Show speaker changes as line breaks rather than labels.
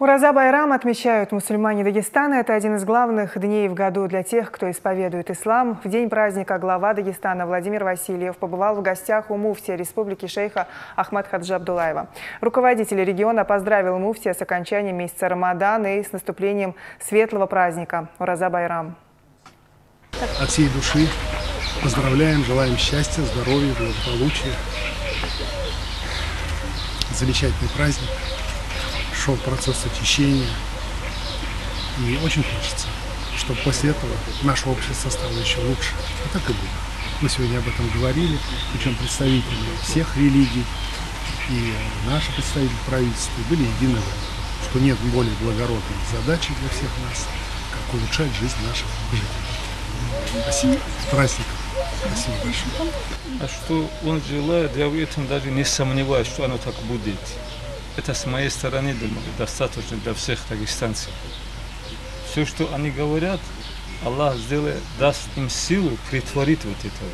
Ураза Байрам отмечают мусульмане Дагестана. Это один из главных дней в году для тех, кто исповедует ислам. В день праздника глава Дагестана Владимир Васильев побывал в гостях у муфтия республики шейха Ахмад Хаджи Абдулаева. Руководитель региона поздравил муфтия с окончанием месяца Рамадана и с наступлением светлого праздника Ураза Байрам.
От всей души поздравляем, желаем счастья, здоровья, благополучия. Замечательный праздник шел процесс очищения. И очень хочется, чтобы после этого наше общество стало еще лучше. И так и будет. Мы сегодня об этом говорили, причем представители всех религий и наши представители правительства были едины в этом, что нет более благородной задачи для всех нас, как улучшать жизнь наших жителей. Спасибо. С праздником. Спасибо большое.
А что он желает, я в этом даже не сомневаюсь, что оно так будет. Это с моей стороны, думаю, достаточно для всех дагестанцев. Все, что они говорят, Аллах сделает, даст им силу притворить вот это.